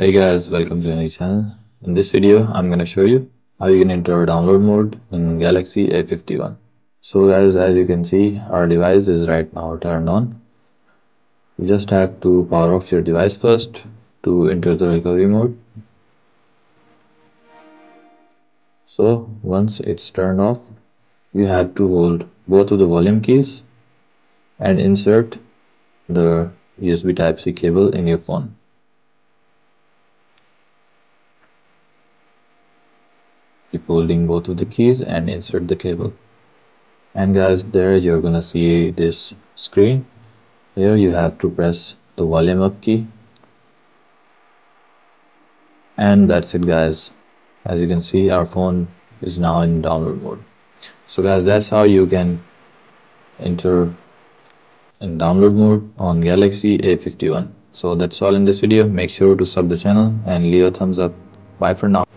Hey guys, welcome to any channel. In this video, I'm gonna show you how you can enter download mode in Galaxy A51. So guys, as you can see, our device is right now turned on. You just have to power off your device first to enter the recovery mode. So once it's turned off, you have to hold both of the volume keys and insert the USB Type-C cable in your phone. Holding both of the keys and insert the cable. And guys, there you're gonna see this screen. Here you have to press the volume up key. And that's it guys. As you can see, our phone is now in download mode. So guys, that's how you can enter in download mode on Galaxy A51. So that's all in this video. Make sure to sub the channel and leave a thumbs up. Bye for now.